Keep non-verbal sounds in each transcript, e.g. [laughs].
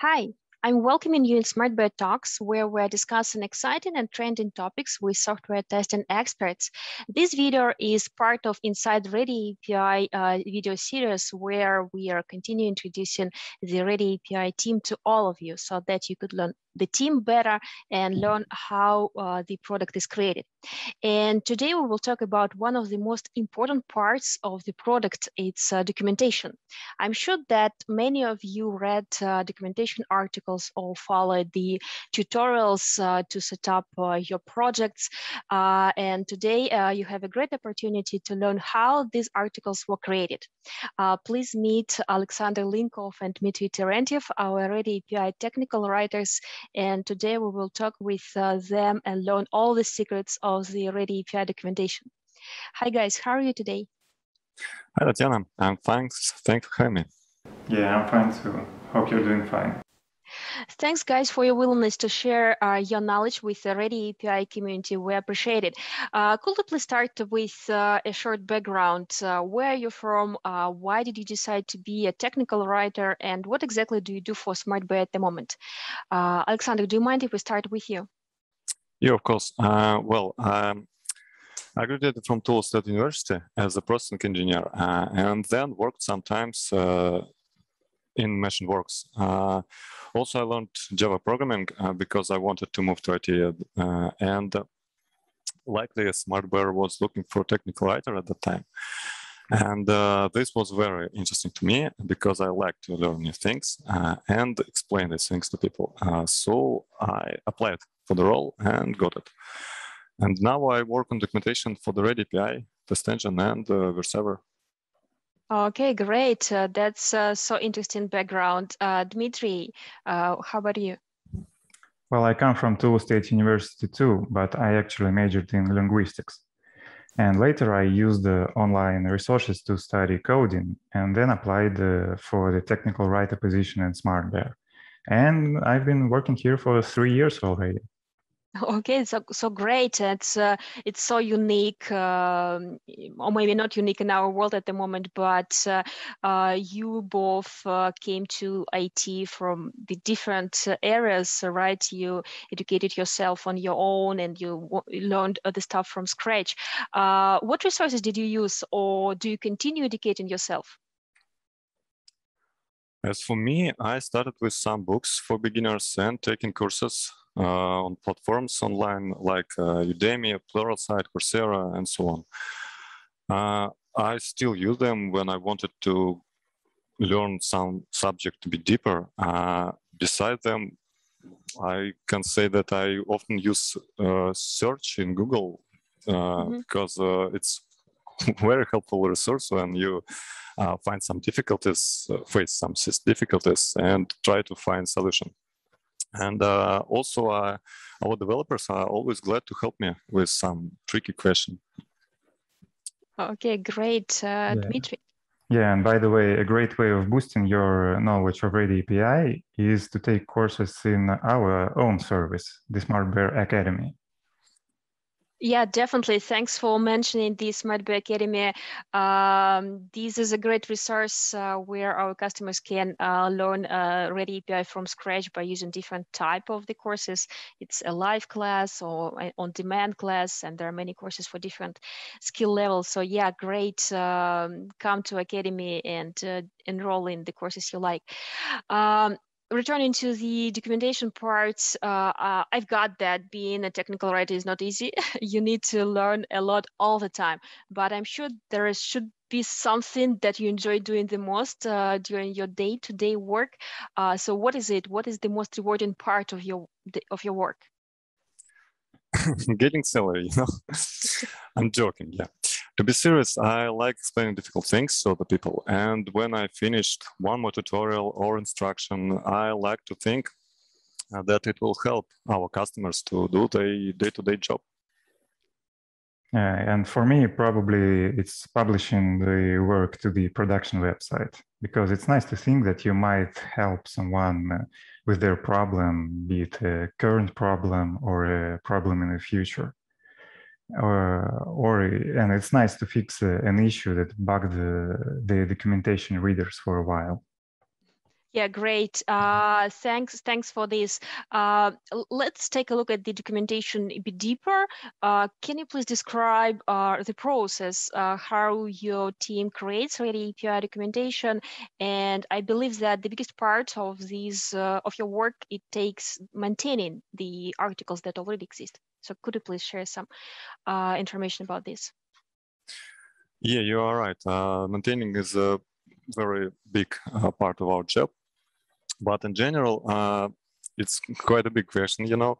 Hi, I'm welcoming you in SmartBear Talks, where we're discussing exciting and trending topics with software testing experts. This video is part of Inside Ready API uh, video series, where we are continuing introducing the Ready API team to all of you so that you could learn the team better and learn how uh, the product is created. And today we will talk about one of the most important parts of the product, it's uh, documentation. I'm sure that many of you read uh, documentation articles or followed the tutorials uh, to set up uh, your projects. Uh, and today you have a great opportunity to learn how these articles were created. please meet Alexander Linkov and Dmitry Terentiev, our Ready API technical writers and today we will talk with uh, them and learn all the secrets of the Ready API documentation. Hi guys, how are you today? Hi Tatiana, I'm fine. Thanks for having me. Yeah, I'm fine too. Hope you're doing fine. Thanks, guys, for your willingness to share uh, your knowledge with the Ready API community. We appreciate it. Uh, could you please start with uh, a short background? Uh, where are you from? Uh, why did you decide to be a technical writer? And what exactly do you do for SmartBear at the moment? Uh, Alexander, do you mind if we start with you? Yeah, of course. well, um, I graduated from Tula State University as a processing engineer and then worked sometimes in MachineWorks. Uh, also, I learned Java programming uh, because I wanted to move to IT, uh, and likely SmartBear was looking for a technical writer at the time. And uh, this was very interesting to me because I like to learn new things uh, and explain these things to people. Uh, so I applied for the role and got it. And now I work on documentation for the Ready API, test engine, and uh, VirtServer. Okay, great. Uh, that's uh, so interesting background. Uh, Dmitry, uh, how about you? Well, I come from Tula State University too, but I actually majored in linguistics. And later I used the online resources to study coding and then applied uh, for the technical writer position in SmartBear. And I've been working here for three years already. Okay, so so great. It's uh, it's so unique, um, or maybe not unique in our world at the moment. But uh, uh, you both uh, came to IT from the different areas, right? You educated yourself on your own, and you learned the stuff from scratch. Uh, what resources did you use, or do you continue educating yourself? As for me, I started with some books for beginners and taking courses uh, on platforms online like uh, Udemy, Pluralsight, Coursera, and so on. Uh, I still use them when I wanted to learn some subject to be deeper. beside them, I can say that I often use search in Google mm -hmm. because it's [laughs] very helpful resource when you uh, find some difficulties, uh, face some difficulties, and try to find solution. And uh, also, uh, our developers are always glad to help me with some tricky question. Okay, great, uh, yeah. Dmitry. Yeah, and by the way, a great way of boosting your knowledge of Ready API is to take courses in our own service, the SmartBear Academy. Yeah, definitely. Thanks for mentioning the SmartBear Academy. Um, this is a great resource uh, where our customers can uh, learn uh, Ready API from scratch by using different type of the courses. It's a live class or on-demand class, and there are many courses for different skill levels. So yeah, great. Um, come to Academy and uh, enroll in the courses you like. Um, returning to the documentation part, uh, uh, I've got that being a technical writer is not easy. [laughs] you need to learn a lot all the time, but I'm sure there should be something that you enjoy doing the most uh, during your day-to-day -day work. Uh, so what is it? What is the most rewarding part of your of your work? [laughs] Getting salary, you know. [laughs] I'm joking, yeah. To be serious, I like explaining difficult things to the people. And when I finished one more tutorial or instruction, I like to think uh, that it will help our customers to do their day-to-day -day job. Yeah, and for me, probably it's publishing the work to the production website because it's nice to think that you might help someone uh, with their problem, be it a current problem or a problem in the future or, or and it's nice to fix uh, an issue that bugged the, the documentation readers for a while. Yeah, great. Uh, thanks, thanks for this. Uh, let's take a look at the documentation a bit deeper. Uh, can you please describe uh, the process, uh, how your team creates Ready API documentation? And I believe that the biggest part of these uh, of your work it takes maintaining the articles that already exist. So could you please share some information about this? Yeah, you are right. maintaining is a very big uh, part of our job. But in general, uh, it's quite a big question, you know,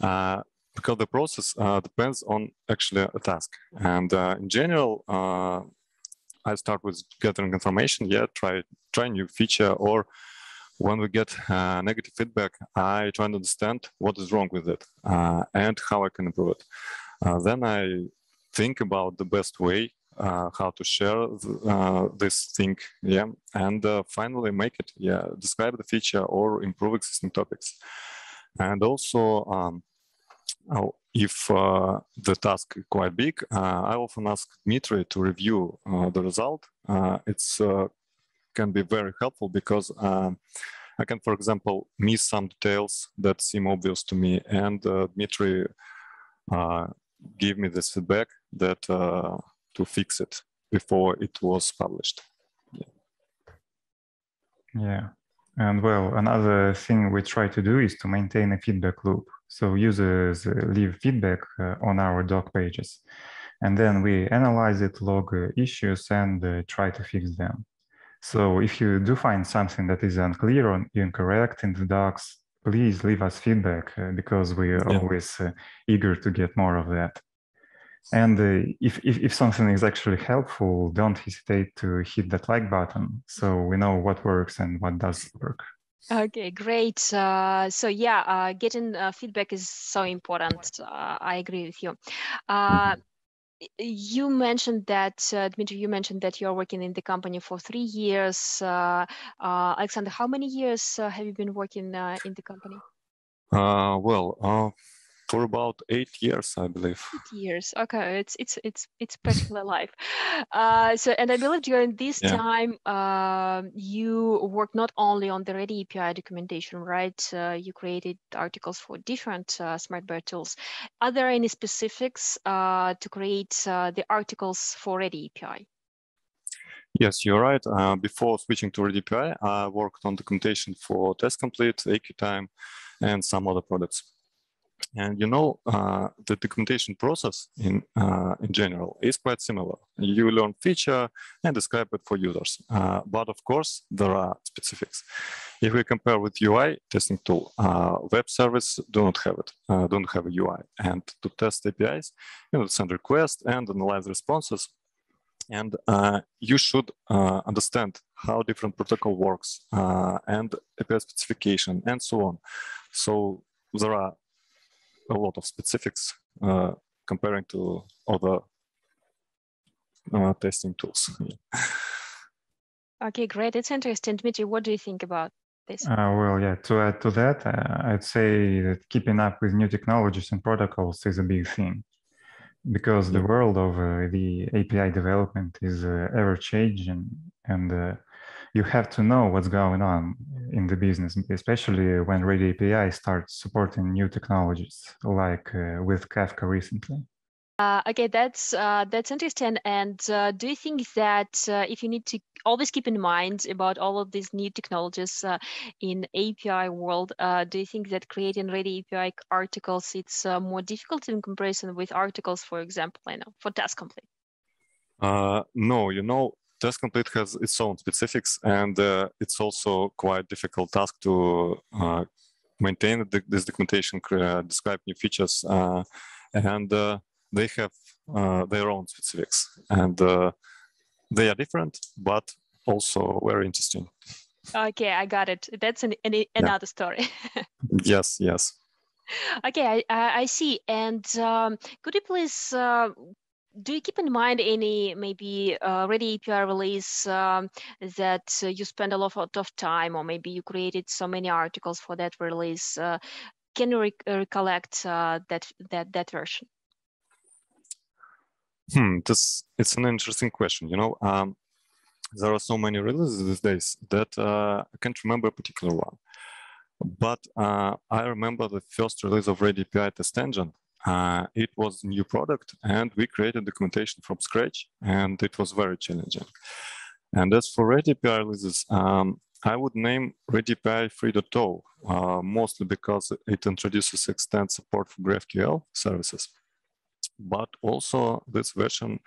uh, because the process uh, depends on actually a task. And uh, in general, uh, I start with gathering information, yeah, try try a new feature, or when we get negative feedback, I try to understand what is wrong with it and how I can improve it. then I think about the best way uh, how to share uh, this thing yeah and uh, finally make it yeah describe the feature or improve existing topics and also um, oh, if uh, the task is quite big uh, i often ask dmitry to review uh, the result it's can be very helpful because i can for example miss some details that seem obvious to me and dmitry give me this feedback that to fix it before it was published. Yeah. yeah. And well, another thing we try to do is to maintain a feedback loop. So users uh, leave feedback uh, on our doc pages. And then we analyze it, log uh, issues, and uh, try to fix them. So if you do find something that is unclear or incorrect in the docs, please leave us feedback uh, because we are yeah. always uh, eager to get more of that. And uh, if, if, if, something is actually helpful, don't hesitate to hit that like button so we know what works and what doesn't work. Okay, great. Uh, so yeah, uh, getting uh, feedback is so important. Uh, I agree with you. Uh, mm-hmm. You mentioned that, uh, Dmitry, you mentioned that you're working in the company for three years. Uh, uh, Alexander, how many years have you been working in the company? well, for about eight years, I believe. Eight years. Okay, it's it's it's it's practically life. Uh, so, and I believe during this yeah. time, uh, you worked not only on the Ready API documentation, right? Uh, you created articles for different uh, SmartBear tools. Are there any specifics uh, to create uh, the articles for Ready API? Yes, you're right. Uh, before switching to Ready API, I worked on documentation for Test Complete, AQTime, and some other products. And you know, uh, the documentation process in, uh, in general is quite similar. You learn feature and describe it for users. Uh, but of course, there are specifics. If we compare with UI testing tool, uh, web service do not have it, uh, don't have a UI. And to test APIs, you know, send requests and analyze responses. And uh, you should understand how different protocol works and API specification and so on. So there are a lot of specifics uh, comparing to other uh, testing tools. [laughs] okay, great. It's interesting. Dmitry, what do you think about this? Uh, well, yeah, to add to that, uh, I'd say that keeping up with new technologies and protocols is a big thing because the world of uh, the API development is uh, ever changing and you have to know what's going on in the business, especially when Ready API starts supporting new technologies, like uh, with Kafka recently. Uh, okay, that's uh, that's interesting. And uh, do you think that uh, if you need to always keep in mind about all of these new technologies uh, in API world, uh, do you think that creating Ready API articles it's more difficult in comparison with articles, for example, I know for Test Complete? no, you know, test complete has its own specifics and uh, it's also quite difficult task to uh, maintain the, this documentation uh, describe new features uh, and uh, they have uh, their own specifics. And they are different but also very interesting. Okay i got it. That's an, an another yeah. story. [laughs] Yes yes. Okay i i see. And um, could you please do you keep in mind any maybe uh, Ready API release um, that uh, you spend a lot of time, or maybe you created so many articles for that release? Uh, can you rec recollect uh, that that that version? Hmm, this it's an interesting question. You know, um, there are so many releases these days that uh, I can't remember a particular one. But uh, I remember the first release of Ready API Test Engine. Uh, it was a new product and we created documentation from scratch and it was very challenging. And as for Ready API releases, um, I would name Ready API 3.0, uh, mostly because it introduces extended support for GraphQL services. But also this version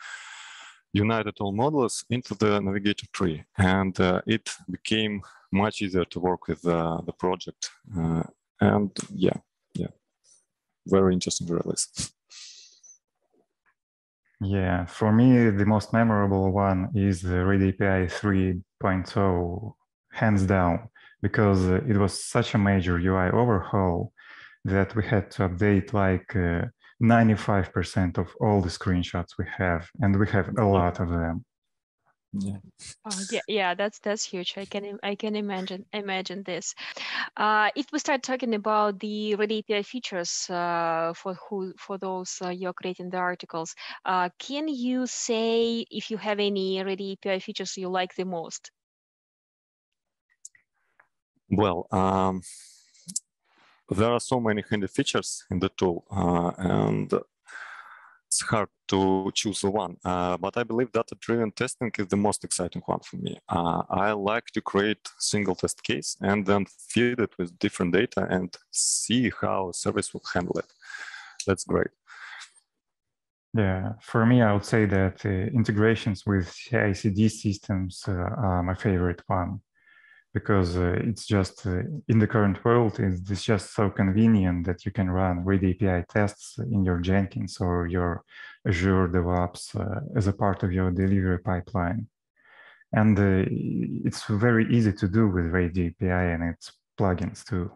united all models into the navigator tree and uh, it became much easier to work with uh, the project. Uh, and yeah, yeah, very interesting release. Yeah, for me, the most memorable one is the Ready API 3.0, hands down, because it was such a major UI overhaul that we had to update like 95% uh, of all the screenshots we have, and we have a lot of them yeah. Oh, yeah yeah that's that's huge. I can i can imagine imagine this. Uh, if we start talking about the ready api features uh, for who for those uh, you're creating the articles uh, can you say if you have any ready api features you like the most? Well um, there are so many handy features in the tool uh, and it's hard to choose the one, uh, but I believe data-driven testing is the most exciting one for me. Uh, I like to create single test case and then feed it with different data and see how service will handle it. That's great. Yeah, for me, I would say that uh, integrations with CI/CD systems uh, are my favorite one because uh, it's just uh, in the current world, it's just so convenient that you can run Ready API tests in your Jenkins or your Azure DevOps uh, as a part of your delivery pipeline. And uh, it's very easy to do with Ready API and its plugins too.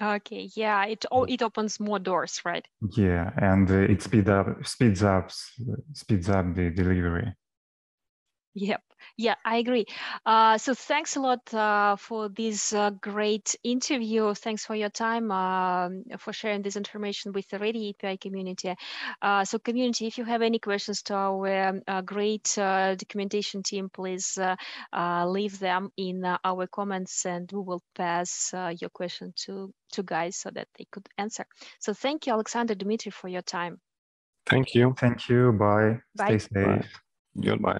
Okay, yeah, it oh, it opens more doors, right? Yeah, and uh, it speed up speeds up speeds up the delivery. Yep. Yeah, I agree. Uh, so thanks a lot uh, for this uh, great interview. Thanks for your time, um, for sharing this information with the Ready API community. Uh, so community, if you have any questions to our um, uh, great uh, documentation team, please leave them in our comments and we will pass your question to, to guys so that they could answer. So thank you, Alexander Dmitry, for your time. Thank you. Thank you. Bye. Bye. Stay safe. Bye. Goodbye.